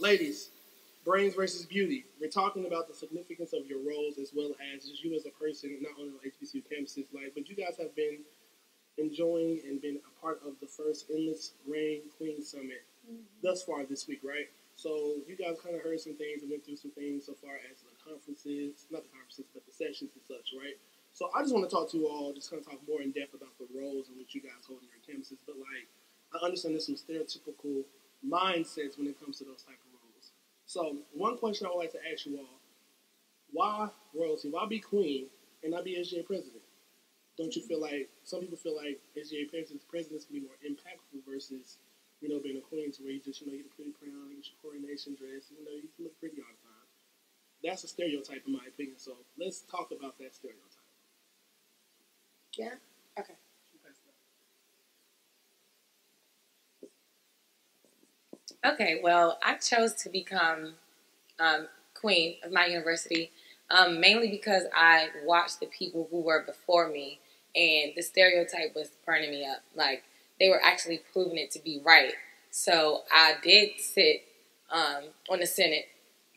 ladies, brains versus beauty. We're talking about the significance of your roles as well as just you as a person, not only on HBCU campuses, like, but you guys have been enjoying and been a part of the first Endless Rain Queen Summit mm-hmm. thus far this week, right? So you guys kind of heard some things and went through some things so far as the conferences, not the conferences, but the sessions and such, right? So I just want to talk to you all, just kind of talk more in depth about the roles in which you guys hold in your campuses. But like, I understand there's some stereotypical mindsets when it comes to those type of. So one question I would like to ask you all: Why royalty? Why be queen and not be SGA president? Don't you feel like some people feel like SGA presidents, presidents can be more impactful versus you know being a queen, to where you just you know get a pretty crown, get your coronation dress, you know you can look pretty all the time. That's a stereotype in my opinion. So let's talk about that stereotype. Yeah. Okay. Okay, well, I chose to become um, queen of my university um, mainly because I watched the people who were before me, and the stereotype was burning me up. Like they were actually proving it to be right. So I did sit um, on the Senate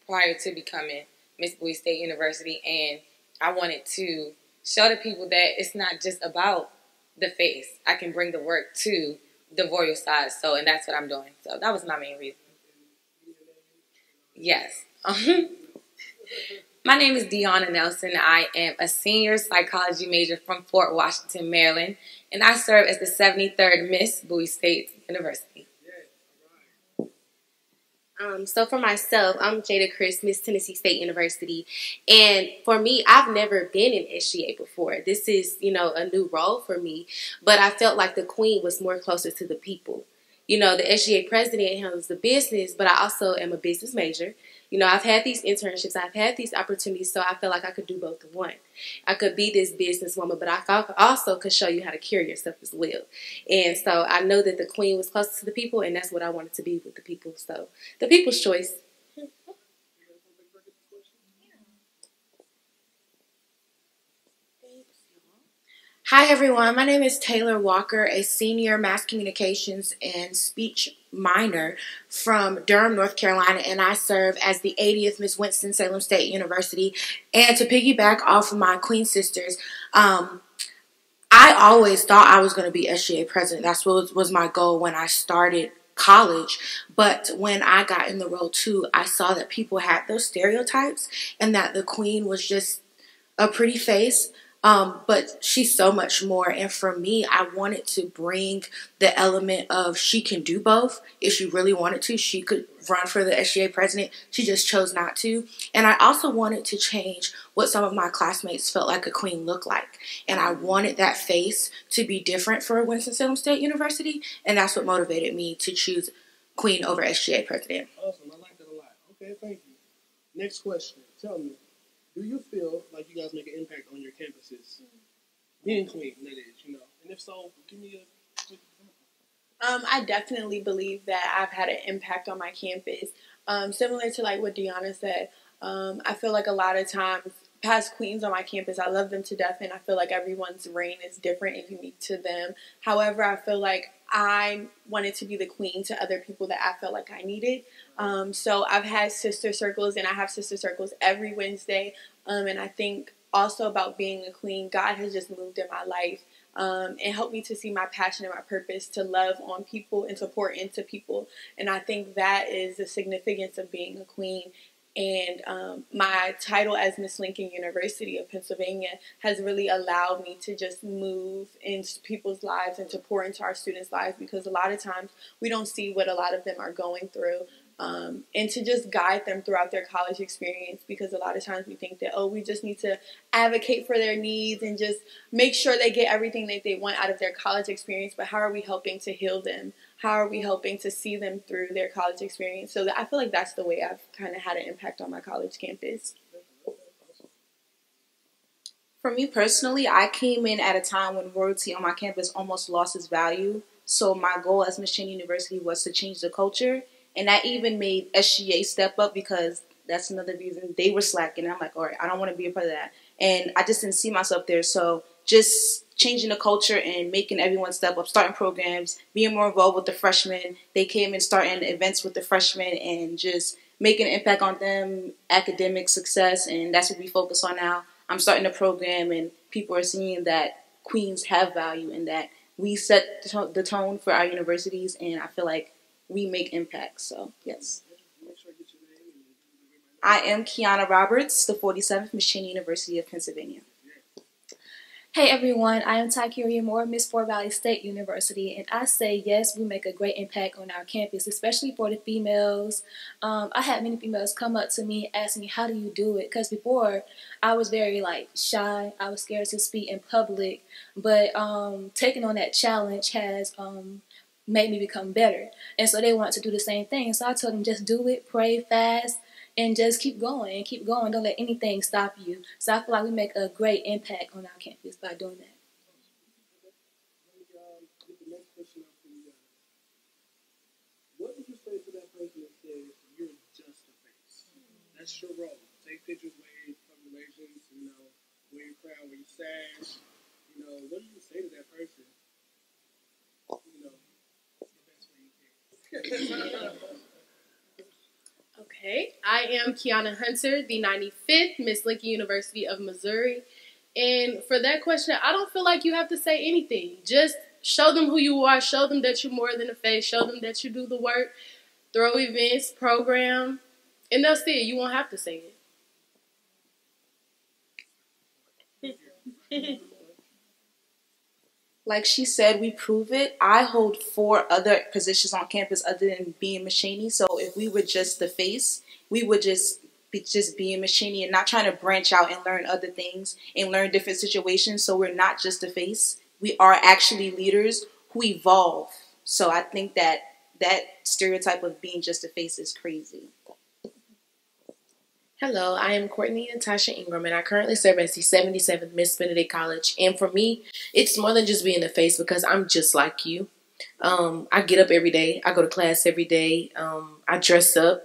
prior to becoming Miss Bowie State University, and I wanted to show the people that it's not just about the face. I can bring the work to the royal side. So, and that's what I'm doing. So that was my main reason. Yes. my name is Deanna Nelson. I am a senior psychology major from Fort Washington, Maryland, and I serve as the 73rd Miss Bowie State University. Um, so for myself, I'm Jada Chris, Miss Tennessee State University, and for me, I've never been in SGA before. This is, you know, a new role for me, but I felt like the Queen was more closer to the people. You know, the SGA president handles the business, but I also am a business major, you know, I've had these internships, I've had these opportunities, so I feel like I could do both in one. I could be this businesswoman, but I also could show you how to cure yourself as well. And so I know that the queen was close to the people, and that's what I wanted to be with the people. So the people's choice. Hi everyone, my name is Taylor Walker, a senior mass communications and speech minor from Durham, North Carolina, and I serve as the 80th Miss Winston-Salem State University. And to piggyback off of my Queen sisters, um, I always thought I was going to be SGA president. That's what was my goal when I started college. But when I got in the role too, I saw that people had those stereotypes and that the queen was just a pretty face um, but she's so much more. And for me, I wanted to bring the element of she can do both. If she really wanted to, she could run for the SGA president. She just chose not to. And I also wanted to change what some of my classmates felt like a queen looked like. And I wanted that face to be different for Winston-Salem State University. And that's what motivated me to choose queen over SGA president. Awesome. I like that a lot. Okay, thank you. Next question. Tell me, do you feel like you guys make an impact on your campuses? Being clean, that is, you know. And if so, give me a um, I definitely believe that I've had an impact on my campus. Um, similar to like what Deanna said, um, I feel like a lot of times past queens on my campus, I love them to death, and I feel like everyone's reign is different and unique to them. However, I feel like I wanted to be the queen to other people that I felt like I needed. Um, so I've had sister circles, and I have sister circles every Wednesday. Um, and I think also about being a queen, God has just moved in my life um, and helped me to see my passion and my purpose to love on people and pour into people. And I think that is the significance of being a queen. And um, my title as Miss Lincoln University of Pennsylvania has really allowed me to just move into people's lives and to pour into our students' lives because a lot of times we don't see what a lot of them are going through um, and to just guide them throughout their college experience because a lot of times we think that oh we just need to advocate for their needs and just make sure they get everything that they want out of their college experience but how are we helping to heal them how are we helping to see them through their college experience so i feel like that's the way i've kind of had an impact on my college campus for me personally i came in at a time when royalty on my campus almost lost its value so my goal as Cheyney university was to change the culture and that even made SGA step up because that's another reason they were slacking. I'm like, all right, I don't want to be a part of that. And I just didn't see myself there. So just changing the culture and making everyone step up, starting programs, being more involved with the freshmen. They came and starting events with the freshmen and just making an impact on them, academic success, and that's what we focus on now. I'm starting a program, and people are seeing that Queens have value and that we set the tone for our universities, and I feel like we make impact. So, yes. I am Kiana Roberts, the 47th Miss Cheyney University of Pennsylvania. Hey everyone, I am Tykeria Moore, Miss Fort Valley State University, and I say yes, we make a great impact on our campus, especially for the females. Um, I had many females come up to me asking me, how do you do it? Because before, I was very like shy, I was scared to speak in public, but um, taking on that challenge has um, made me become better. And so they want to do the same thing. So I told them, just do it, pray fast, and just keep going keep going. Don't let anything stop you. So I feel like we make a great impact on our campus by doing that. You? That's your role. Take pictures, wave, congratulations, you know, wear your crown, wear your sash. You know, what do you say to that person? You know, the best way you can. Okay, I am Kiana Hunter, the 95th Miss Lincoln University of Missouri. And for that question, I don't feel like you have to say anything. Just show them who you are, show them that you're more than a face, show them that you do the work, throw events, program, and they'll see it. You won't have to say it. like she said, we prove it. I hold four other positions on campus other than being Miss Cheyney. So if we were just the face, we would just be just being Miss Cheyney and not trying to branch out and learn other things and learn different situations. So we're not just the face. We are actually leaders who evolve. So I think that that stereotype of being just a face is crazy. Hello, I am Courtney Natasha Ingram, and I currently serve as the 77th Miss Benedict College. And for me, it's more than just being the face because I'm just like you. Um, I get up every day. I go to class every day. Um, I dress up.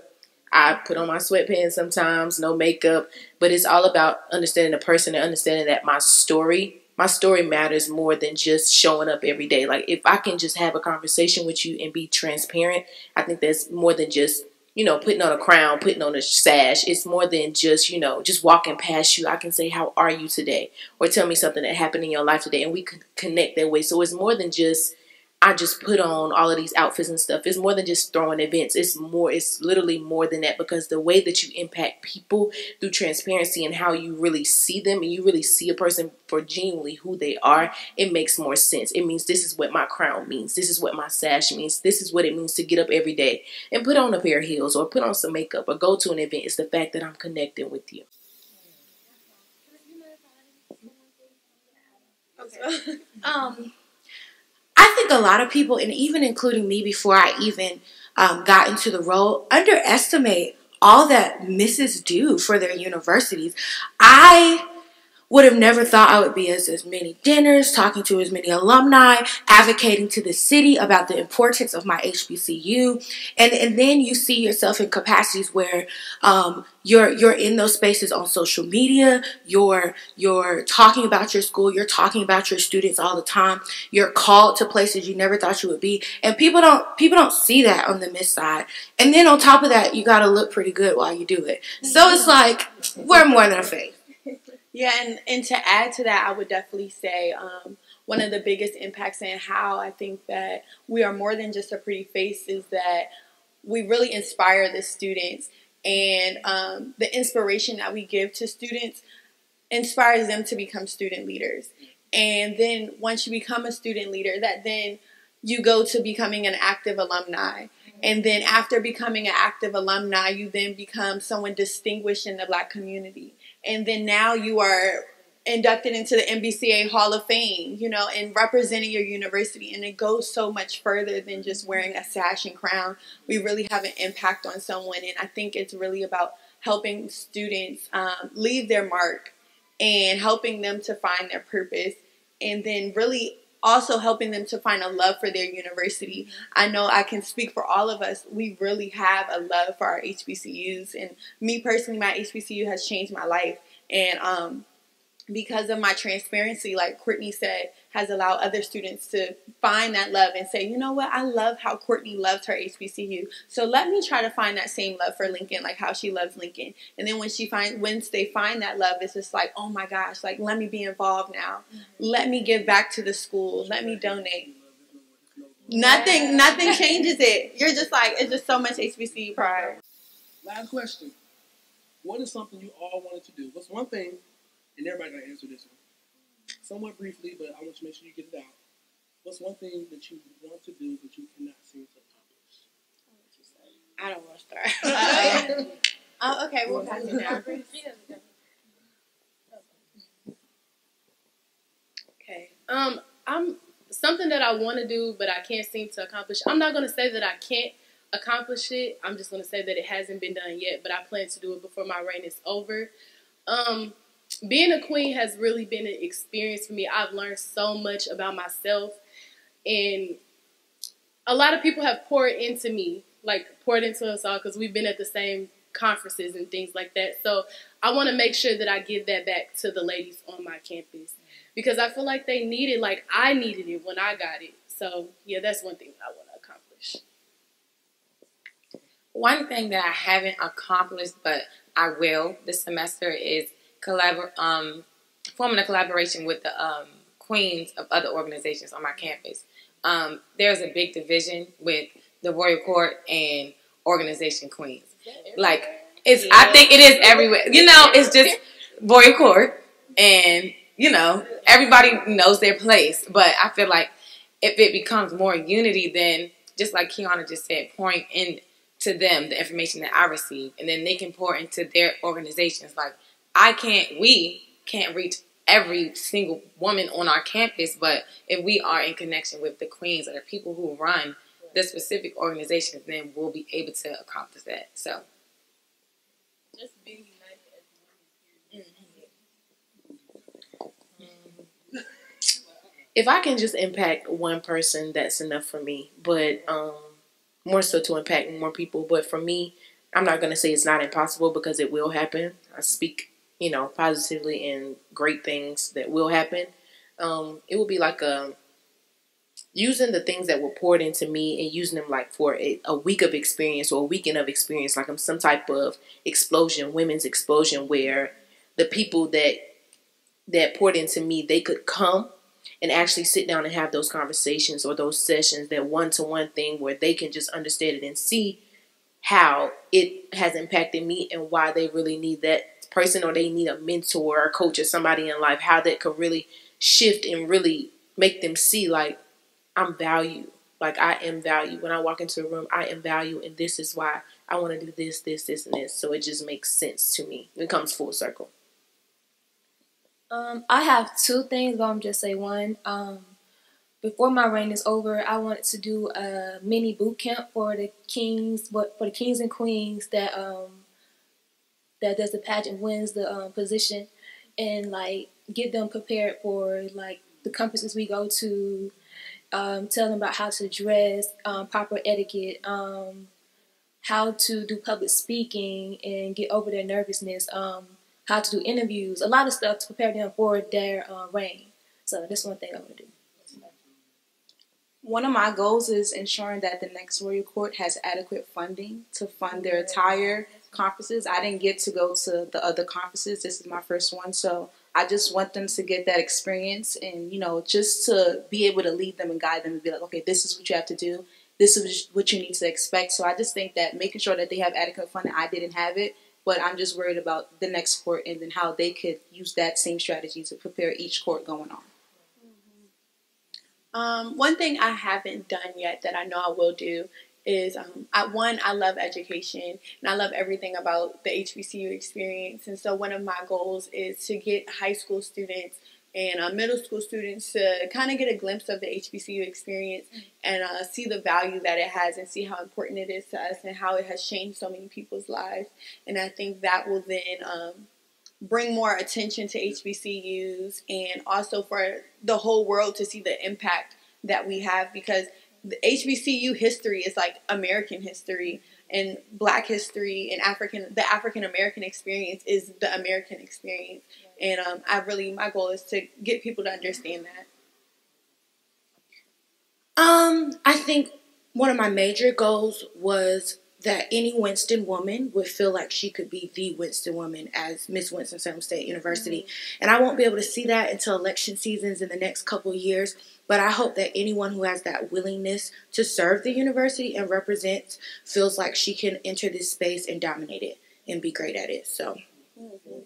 I put on my sweatpants sometimes, no makeup. But it's all about understanding the person and understanding that my story, my story matters more than just showing up every day. Like if I can just have a conversation with you and be transparent, I think that's more than just you know, putting on a crown, putting on a sash. It's more than just, you know, just walking past you. I can say, How are you today? Or tell me something that happened in your life today. And we can connect that way. So it's more than just I just put on all of these outfits and stuff. It's more than just throwing events. It's more, it's literally more than that because the way that you impact people through transparency and how you really see them and you really see a person for genuinely who they are, it makes more sense. It means this is what my crown means. This is what my sash means. This is what it means to get up every day and put on a pair of heels or put on some makeup or go to an event. It's the fact that I'm connecting with you. Okay. um, think a lot of people, and even including me before I even um, got into the role, underestimate all that misses do for their universities. I would have never thought I would be at as many dinners, talking to as many alumni, advocating to the city about the importance of my HBCU, and and then you see yourself in capacities where um, you're you're in those spaces on social media. You're you're talking about your school. You're talking about your students all the time. You're called to places you never thought you would be, and people don't people don't see that on the miss side. And then on top of that, you got to look pretty good while you do it. So it's like we're more than a face. Yeah, and, and to add to that, I would definitely say um, one of the biggest impacts and how I think that we are more than just a pretty face is that we really inspire the students and um, the inspiration that we give to students inspires them to become student leaders. And then once you become a student leader, that then you go to becoming an active alumni. And then after becoming an active alumni, you then become someone distinguished in the black community and then now you are inducted into the MBCA Hall of Fame, you know, and representing your university. And it goes so much further than just wearing a sash and crown. We really have an impact on someone. And I think it's really about helping students um, leave their mark and helping them to find their purpose. And then really also helping them to find a love for their university. I know I can speak for all of us. We really have a love for our HBCUs, and me personally, my HBCU has changed my life. And um, because of my transparency, like Courtney said, has allowed other students to find that love and say, you know what, I love how Courtney loves her HBCU. So let me try to find that same love for Lincoln, like how she loves Lincoln. And then when she find once they find that love, it's just like, oh my gosh, like let me be involved now. Let me give back to the school. Let me donate. Nothing, nothing changes it. You're just like it's just so much HBCU pride. Last question. What is something you all wanted to do? What's one thing, and everybody gotta answer this one. Somewhat briefly, but I want you to make sure you get it out. What's one thing that you want to do but you cannot seem to accomplish? I don't want to start. oh, okay, we'll pass it down. Okay. Um, I'm something that I want to do, but I can't seem to accomplish. I'm not gonna say that I can't accomplish it. I'm just gonna say that it hasn't been done yet, but I plan to do it before my reign is over. Um, being a queen has really been an experience for me. I've learned so much about myself, and a lot of people have poured into me, like poured into us all, because we've been at the same conferences and things like that. So I want to make sure that I give that back to the ladies on my campus because I feel like they need it, like I needed it when I got it. So yeah, that's one thing I want to accomplish. One thing that I haven't accomplished, but I will this semester, is collabor- um, forming a collaboration with the um, queens of other organizations on my campus. Um, there's a big division with the Royal Court and Organization Queens. Like it's, yeah. I think it is everywhere. You know, it's just Royal Court, and you know everybody knows their place. But I feel like if it becomes more unity, then just like Kiana just said, pouring in to them the information that I receive, and then they can pour into their organizations. Like I can't, we can't reach every single woman on our campus, but if we are in connection with the queens or the people who run the specific organizations, then we'll be able to accomplish that. So, just being united If I can just impact one person, that's enough for me. But um, more so to impact more people. But for me, I'm not going to say it's not impossible because it will happen. I speak, you know, positively and great things that will happen. Um, it will be like a using the things that were poured into me and using them like for a, a week of experience or a weekend of experience, like I'm some type of explosion, women's explosion, where the people that that poured into me, they could come and actually sit down and have those conversations or those sessions, that one to one thing where they can just understand it and see how it has impacted me and why they really need that person or they need a mentor or a coach or somebody in life, how that could really shift and really make them see like I'm value. Like I am value. When I walk into a room, I am value and this is why I want to do this, this, this, and this. So it just makes sense to me. It comes full circle. Um, I have two things, but I'm just say one. Um, before my reign is over, I wanted to do a mini boot camp for the kings, but for the kings and queens that um that does the pageant wins the um, position, and like get them prepared for like the conferences we go to, um, tell them about how to dress, um, proper etiquette, um, how to do public speaking, and get over their nervousness. Um, how to do interviews, a lot of stuff to prepare them for their uh, reign. So that's one thing I want to do. One of my goals is ensuring that the next Royal Court has adequate funding to fund their entire conferences. I didn't get to go to the other conferences. This is my first one, so I just want them to get that experience and you know just to be able to lead them and guide them and be like, okay, this is what you have to do. This is what you need to expect. So I just think that making sure that they have adequate funding. I didn't have it, but I'm just worried about the next court and then how they could use that same strategy to prepare each court going on. Um, one thing I haven't done yet that I know I will do is um, I, one, I love education and I love everything about the HBCU experience. And so, one of my goals is to get high school students and uh, middle school students to kind of get a glimpse of the HBCU experience and uh, see the value that it has and see how important it is to us and how it has changed so many people's lives. And I think that will then um, bring more attention to HBCUs and also for the whole world to see the impact that we have because the HBCU history is like American history and black history and African the African American experience is the American experience and um, I really my goal is to get people to understand that. Um, I think one of my major goals was that any Winston woman would feel like she could be the Winston woman as Miss Winston-Salem State University. Mm-hmm. And I won't be able to see that until election seasons in the next couple years. But I hope that anyone who has that willingness to serve the university and represent feels like she can enter this space and dominate it and be great at it. So. Mm-hmm.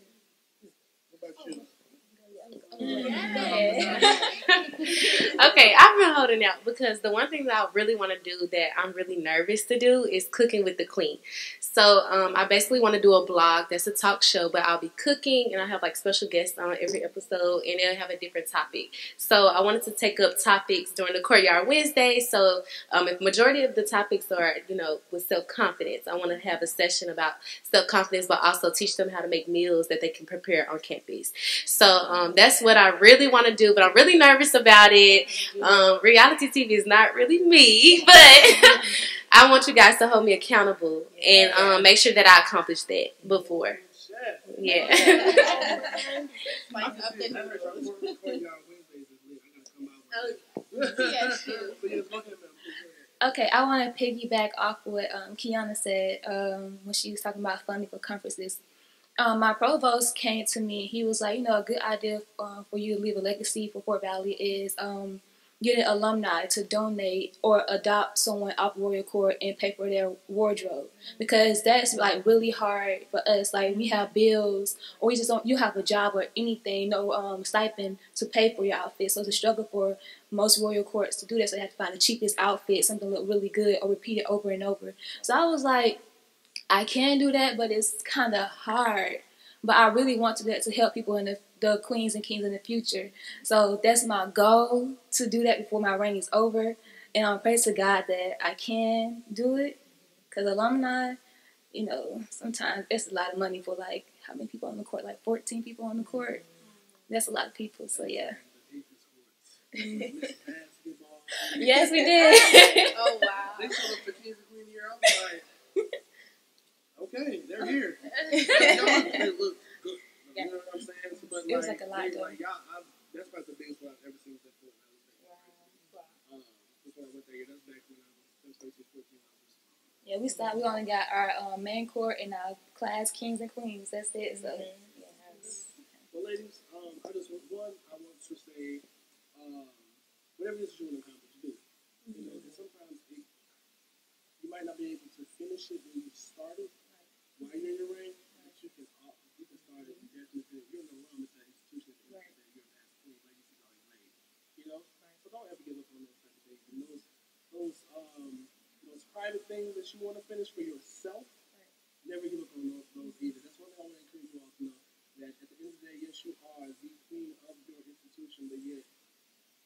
Okay, I've been holding out because the one thing that I really want to do that I'm really nervous to do is cooking with the queen. So um, I basically want to do a blog that's a talk show, but I'll be cooking and I have like special guests on every episode and they'll have a different topic. So I wanted to take up topics during the Courtyard Wednesday. So um, if majority of the topics are, you know, with self-confidence, I want to have a session about self-confidence, but also teach them how to make meals that they can prepare on campus. So um, that's what I really want to do, but I'm really nervous about it. Um, reality TV is not really me, but I want you guys to hold me accountable and um, make sure that I accomplish that before. Yeah. Okay, I want to piggyback off what um, Kiana said um, when she was talking about funding for conferences um, my provost came to me. He was like, you know, a good idea uh, for you to leave a legacy for Fort Valley is um, getting alumni to donate or adopt someone off Royal Court and pay for their wardrobe because that's like really hard for us. Like we have bills or we just don't. You have a job or anything, no um, stipend to pay for your outfit. So it's a struggle for most Royal Courts to do that. So they have to find the cheapest outfit, something look really good, or repeat it over and over. So I was like I can do that, but it's kind of hard. But I really want to do that to help people in the, the queens and kings in the future. So that's my goal to do that before my reign is over. And I'm praise to God that I can do it. Because alumni, you know, sometimes it's a lot of money for like how many people on the court? Like 14 people on the court. That's a lot of people. So yeah. yes, we did. oh wow. They showed up for Kings and Queen year. like, okay, they're here. y'all look good. You know what I'm saying? So, but it like, was like a lot. Like, y'all, I, that's about the biggest one I've ever seen with that Fort Wow. Um, before I went there, that's back when I was, 13, 14. Yeah, we stopped. We only got our um, main court and our class kings and queens. That's it. So, mm-hmm. yes. Well, ladies, um, I just one. I want to say, um, whatever it is you want to accomplish, do. Mm-hmm. You know, sometimes it, you might not be able to finish it when you started, private things that you want to finish for yourself, right. never give up on those, those either. That's one thing I want to encourage you all to know. That at the end of the day, yes, you are the queen of your institution, but yet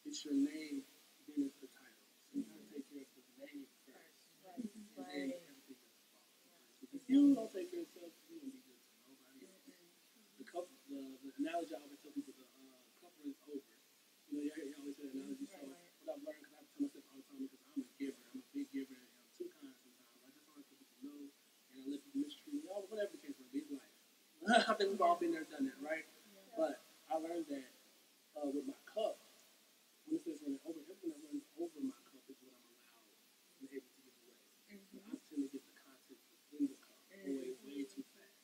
it's your name, then it's the title. So you got to take care of the name first. Right. Right. right you don't take care of yourself, you won't be good to nobody else. The, cup, the, the analogy I always tell people, the uh, cupper is over. You know, you, you always say analogy. So what I've learned, because I tell myself all the time, because I'm a giver, I'm a big giver, and I'm too kind sometimes. I just want people to know, and I let people mistreat me, whatever the case may be. It's life. I think we've all been there, done that, right? But I learned that uh, with my cup, when it says running over, everything that runs over my cup is what I'm allowed and able to give away. Mm-hmm. I tend to get the content in the away way too fast.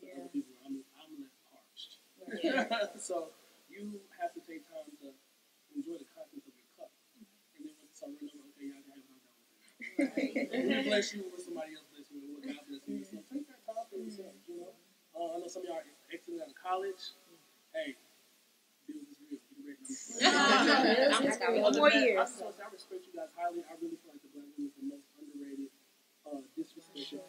Yeah. Other people, I'm, I'm left parched. Yeah. so you have to take time to enjoy the contents of your cup. And then once it's all run over, okay, y'all can have it, I'm done with it. Right. bless you with somebody else bless you with what God bless you with. So take that time for yourself, you know. I know some of y'all are exiting out of college. Hey, bills is real. Get ready. I'm One more year. I, I respect you guys highly. I really feel like the black woman is the most underrated, uh, disrespected